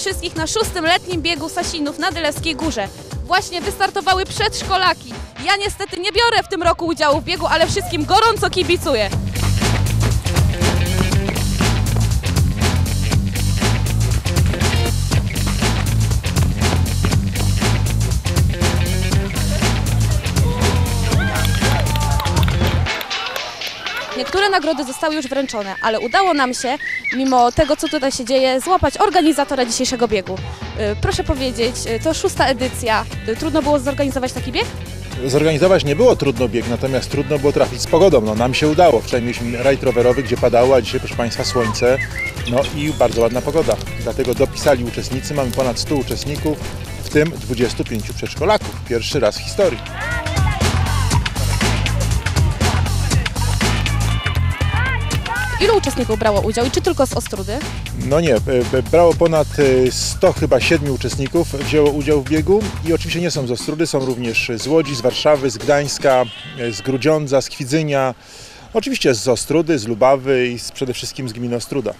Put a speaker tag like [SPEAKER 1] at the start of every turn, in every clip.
[SPEAKER 1] wszystkich na szóstym letnim biegu Sasinów na Dylewskiej Górze. Właśnie wystartowały przedszkolaki. Ja niestety nie biorę w tym roku udziału w biegu, ale wszystkim gorąco kibicuję. Niektóre nagrody zostały już wręczone, ale udało nam się, mimo tego, co tutaj się dzieje, złapać organizatora dzisiejszego biegu. Y, Proszę powiedzieć, y, to szósta edycja. Y, Trudno było zorganizować taki bieg?
[SPEAKER 2] Zorganizować nie było trudno bieg, natomiast trudno było trafić z pogodą. No, nam się udało. Wczoraj mieliśmy rajd rowerowy, gdzie padało, a dzisiaj, proszę Państwa, słońce no i bardzo ładna pogoda. Dlatego dopisali uczestnicy. Mamy ponad 100 uczestników, w tym 25 przedszkolaków. Pierwszy raz w historii.
[SPEAKER 1] Ilu uczestników brało udział i czy tylko z Ostrudy?
[SPEAKER 2] No nie, e, e, brało ponad e, 100 chyba 7 uczestników, wzięło udział w biegu i oczywiście nie są z Ostrudy, są również z Łodzi, z Warszawy, z Gdańska, e, z Grudziądza, z Kwidzynia, oczywiście z Ostrudy, z Lubawy i przede wszystkim z gminy Ostruda.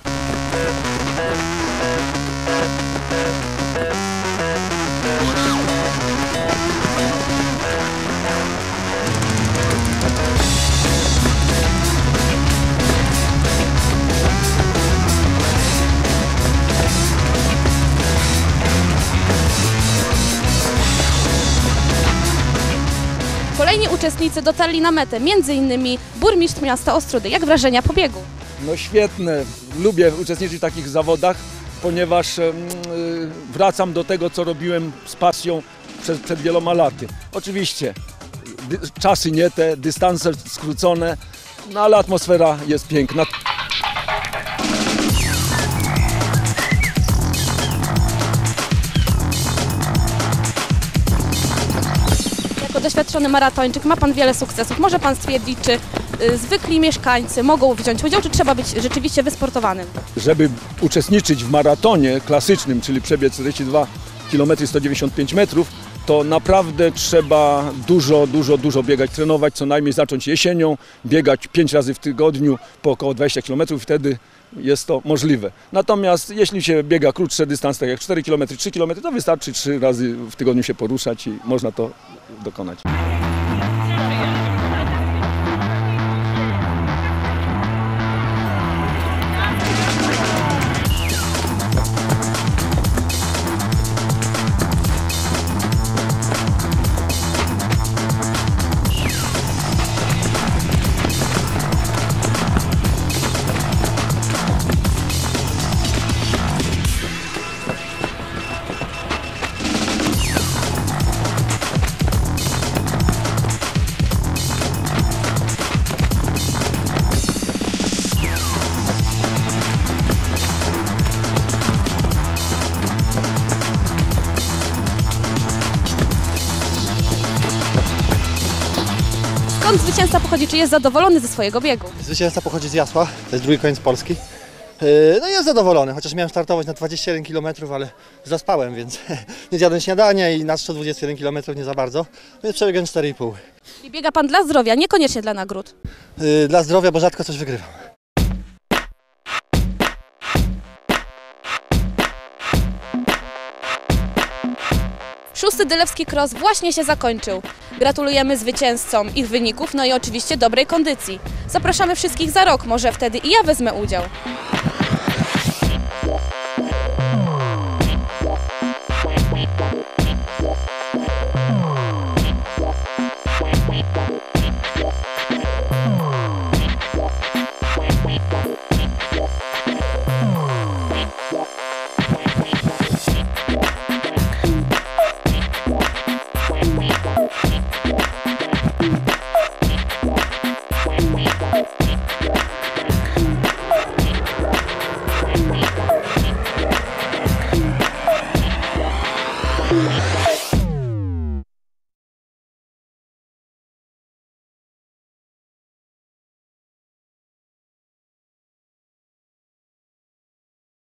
[SPEAKER 1] Uczestnicy dotarli na metę, między innymi burmistrz miasta Ostrudy. Jak wrażenia po biegu?
[SPEAKER 3] No świetne. Lubię uczestniczyć w takich zawodach, ponieważ em, y, wracam do tego, co robiłem z pasją przed, przed wieloma laty. Oczywiście czasy nie te, dystanse skrócone, no ale atmosfera jest piękna.
[SPEAKER 1] Doświadczony maratończyk ma Pan wiele sukcesów. Może Pan stwierdzić, czy y, zwykli mieszkańcy mogą wziąć udział, czy trzeba być rzeczywiście wysportowanym?
[SPEAKER 3] Żeby uczestniczyć w maratonie klasycznym, czyli przebiec 42 km 195 metrów, to naprawdę trzeba dużo, dużo, dużo biegać, trenować, co najmniej zacząć jesienią, biegać 5 razy w tygodniu po około 20 km, wtedy jest to możliwe. Natomiast jeśli się biega krótsze dystanse, tak jak 4 km, 3 km, to wystarczy 3 razy w tygodniu się poruszać i można to dokonać.
[SPEAKER 1] Skąd zwycięzca pochodzi? Czy jest zadowolony ze swojego biegu?
[SPEAKER 4] Zwycięzca pochodzi z Jasła, to jest drugi koniec Polski. Yy, No i jest zadowolony, chociaż miałem startować na 21 km, ale zaspałem, więc nie zjadłem śniadania i na 121 km nie za bardzo, więc przebiegłem 4,5.
[SPEAKER 1] I biega Pan dla zdrowia, niekoniecznie dla nagród.
[SPEAKER 4] Yy, Dla zdrowia, bo rzadko coś wygrywam.
[SPEAKER 1] Szósty Dylewski Cross właśnie się zakończył. Gratulujemy zwycięzcom ich wyników, no i oczywiście dobrej kondycji. Zapraszamy wszystkich za rok, może wtedy i ja wezmę udział.